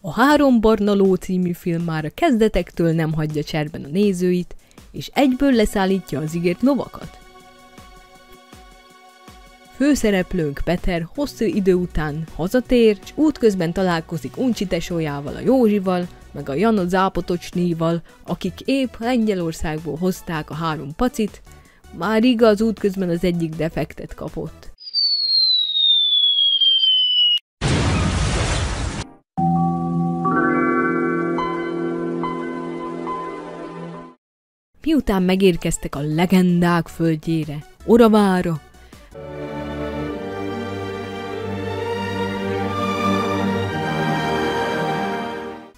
A Három Barna Ló című film már a kezdetektől nem hagyja cserben a nézőit, és egyből leszállítja az ígért lovakat. Főszereplőnk Peter hosszú idő után hazatér, és útközben találkozik Uncsi tesójával, a Józsival, meg a Jano Zápotocsnyival, akik épp Lengyelországból hozták a három pacit, már igaz útközben az egyik defektet kapott. Miután megérkeztek a legendák földjére, Oravára,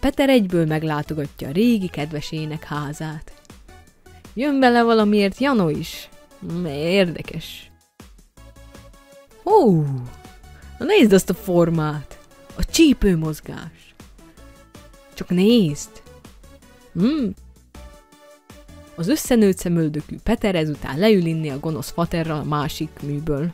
Peter egyből meglátogatja a régi kedvesének házát. Jön bele valamiért Jano is. Érdekes. Hú, na nézd azt a formát. A csípő mozgás. Csak nézd. Hmm. Az összenőtt szemöldökű Peter ezután leül inni a gonosz faterral a másik műből.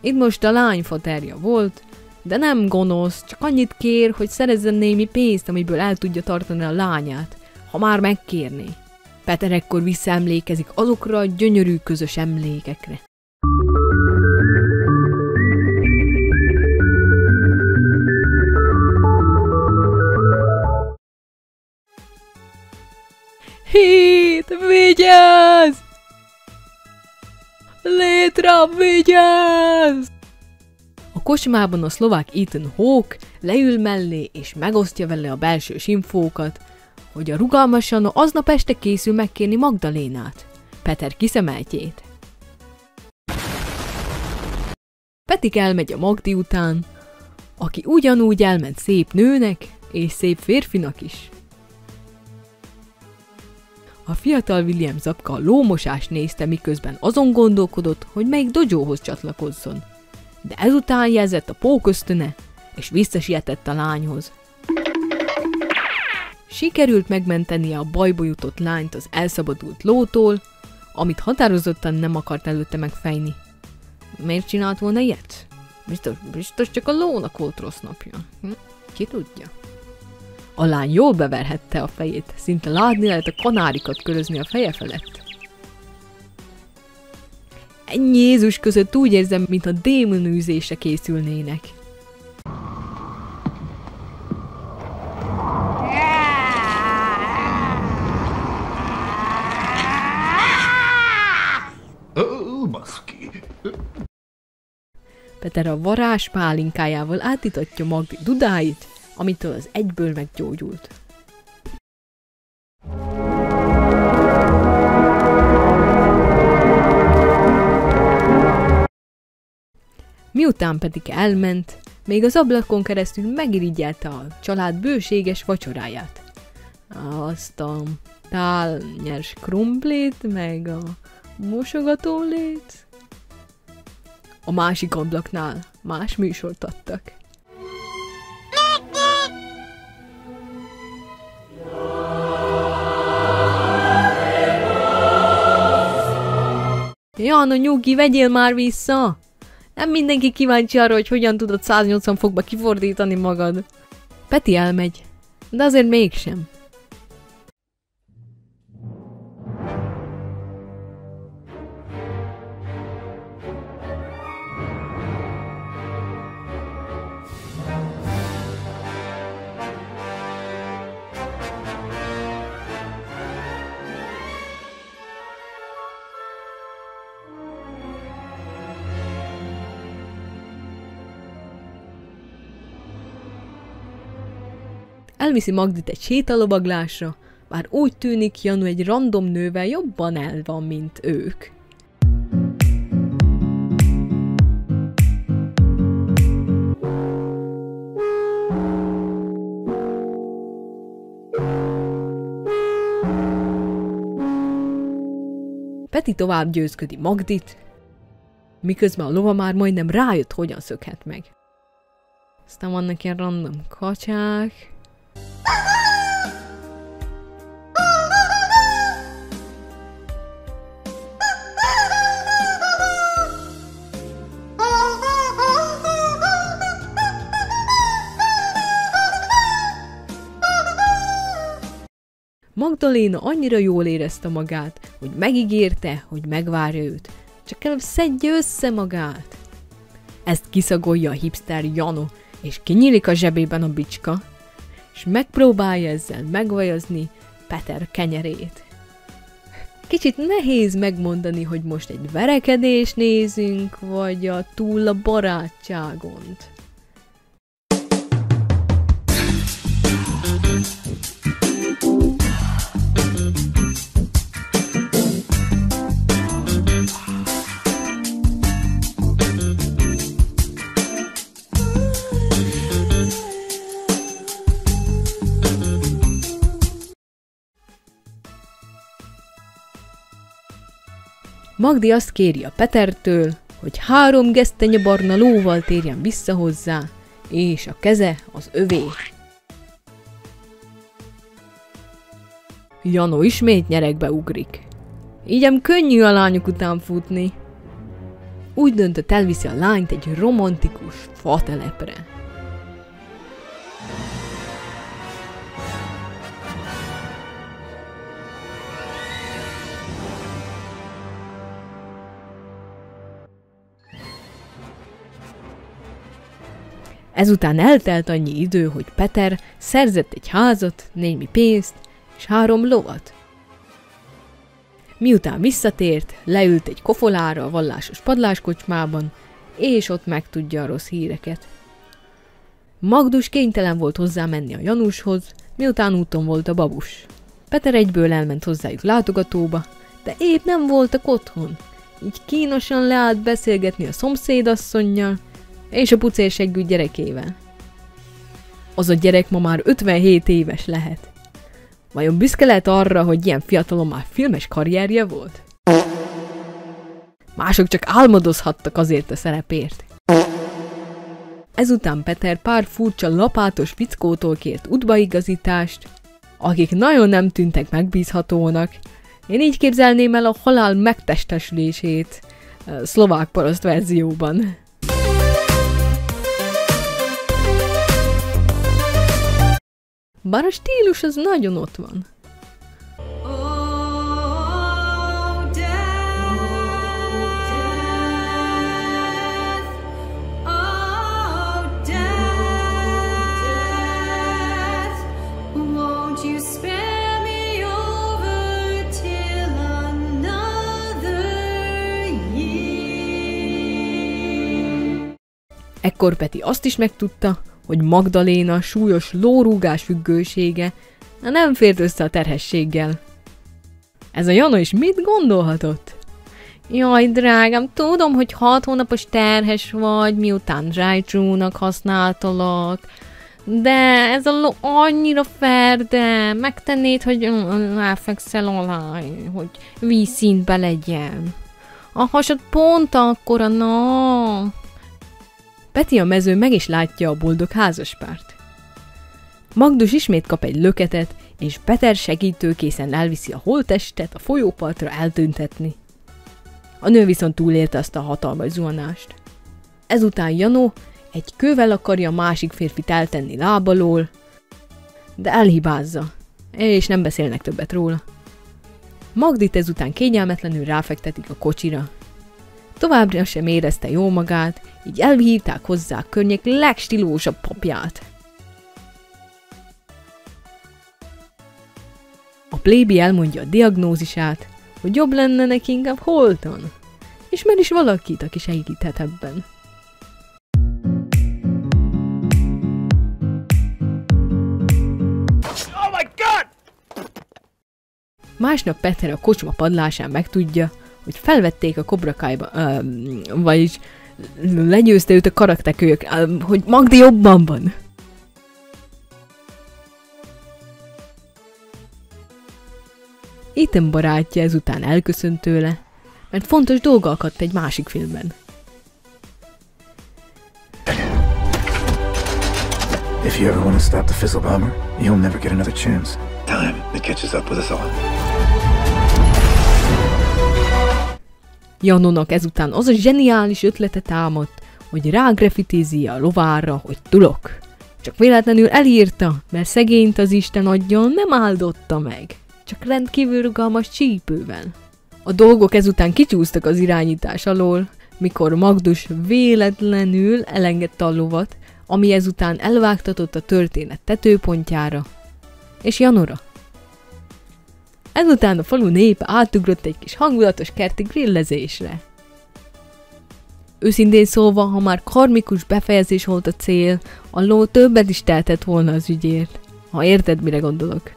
Itt most a lány faterja volt, de nem gonosz, csak annyit kér, hogy szerezzen némi pénzt, amiből el tudja tartani a lányát, ha már megkérné. Peter ekkor visszaemlékezik azokra a gyönyörű közös emlékekre. Kocsmában a szlovák Ethan Hawke leül mellé és megosztja vele a belső infókat, hogy a rugalmasan aznap este készül megkérni Magdalénát, Peter kiszemeltjét. Petik elmegy a Magdi után, aki ugyanúgy elment szép nőnek és szép férfinak is. A fiatal William Zapka a lómosást nézte, miközben azon gondolkodott, hogy melyik dojóhoz csatlakozzon – de ezután jelzett a póköztöne, és visszasietett a lányhoz. Sikerült megmenteni a bajba jutott lányt az elszabadult lótól, amit határozottan nem akart előtte megfejni. Miért csinált volna ilyet? Biztos, biztos csak a lónak volt rossz napja. Hm? Ki tudja? A lány jól beverhette a fejét, szinte látni lehet a kanárikat körözni a feje felett. Ennyi Jézus között úgy érzem, mint a démonűzése készülnének. Peter a varázs pálinkájával átítatja Magdi dudáit, amitől az egyből meggyógyult. Miután pedig elment, még az ablakon keresztül megirigyelte a család bőséges vacsoráját. Azt a tálnyers krumplit, meg a mosogatólét. A másik ablaknál más műsort adtak. Jana, nyugi, vegyél már vissza! Nem mindenki kíváncsi arra, hogy hogyan tudod 180 fokba kifordítani magad. Peti elmegy, de azért mégsem. Elviszi Magdit egy sétalovaglásra, bár úgy tűnik, Janu egy random nővel jobban el van, mint ők. Peti tovább győzködi Magdit, miközben a lova már majdnem rájött, hogyan szökhet meg. Aztán vannak ilyen random kacsák, Magdaléna annyira jól érezte magát, hogy megígérte, hogy megvárja őt. Csak előbb szedje össze magát. Ezt kiszagolja a hipster Jano, és kinyílik a zsebében a bicska, és megpróbálja ezzel megvajazni Peter kenyerét. Kicsit nehéz megmondani, hogy most egy verekedés nézünk, vagy a túl a barátságont. Magdi azt kéri a Petertől, hogy három barna lóval térjen vissza hozzá, és a keze az övé. Janó ismét nyerekbe ugrik. Ígyem könnyű a lányok után futni. Úgy döntött elviszi a lányt egy romantikus fatelepre. Ezután eltelt annyi idő, hogy Peter szerzett egy házat, némi pénzt és három lovat. Miután visszatért, leült egy kofolára a vallásos padláskocsmában, és ott megtudja a rossz híreket. Magdus kénytelen volt hozzá menni a Janushoz, miután úton volt a babus. Peter egyből elment hozzájuk látogatóba, de épp nem voltak otthon. Így kínosan leállt beszélgetni a szomszédasszonynal, és a pucérseggű gyerekével. Az a gyerek ma már 57 éves lehet. Vajon büszke lehet arra, hogy ilyen fiatalon már filmes karrierje volt? Mások csak álmodozhattak azért a szerepért. Ezután Peter pár furcsa lapátos fickótól kért útbaigazítást, akik nagyon nem tűntek megbízhatónak. Én így képzelném el a halál megtestesülését szlovák paraszt verzióban. Bár a stílus az nagyon ott van. Ekkor Peti azt is megtudta, hogy Magdaléna súlyos lórúgás függősége nem fért össze a terhességgel. Ez a Jana is mit gondolhatott? Jaj, drágám, tudom, hogy hat hónapos terhes vagy, miután zsájcsúnak használtalak, de ez a ló annyira ferde, megtennéd, hogy elfekszel alá, hogy vízszintbe legyen. A hasad pont akkora, na. Peti a mező meg is látja a boldog házaspárt. Magdus ismét kap egy löketet, és Peter segítőkészen elviszi a holtestet a folyópartra eltüntetni. A nő viszont túlélte azt a hatalmas zuhanást. Ezután Janó egy kővel akarja másik férfit eltenni lábalól, de elhibázza, és nem beszélnek többet róla. Magdit ezután kényelmetlenül ráfektetik a kocsira. Továbbra sem érezte jó magát, így elhívták hozzá a környék legstilósabb papját. A plébi elmondja a diagnózisát, hogy jobb lenne neki inkább holton. Ismer is valakit, aki segíthet ebben. Oh Másnap Peter a kocsma padlásán megtudja, hogy felvették a kobrakájba, vagyis legyőzte őt a karakterkölyök, hogy Magdi jobban van. Ethan barátja ezután elköszönt tőle, mert fontos dolga akadt egy másik filmben. If you ever want to stop the Fizzle Bomber, you'll never get another chance. Time, it catches up with us all. Janónak ezután az a zseniális ötlete támadt, hogy rágrafitizi a lovára, hogy tulok. Csak véletlenül elírta, mert szegényt az Isten adjon nem áldotta meg. csak rendkívül rugalmas csípővel. A dolgok ezután kicsúsztak az irányítás alól, mikor Magdus véletlenül elengedte a lovat, ami ezután elvágtatott a történet tetőpontjára, és Janora. Ezután a falu népe átugrott egy kis hangulatos kerti grillezésre. Őszintén szólva, ha már karmikus befejezés volt a cél, a ló többet is tehetett volna az ügyért. Ha érted, mire gondolok.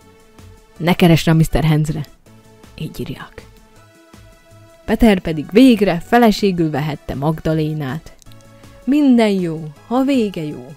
Ne keresd rá Mr. Henzre. Így írják. Peter pedig végre feleségül vehette Magdalénát. Minden jó, ha vége jó.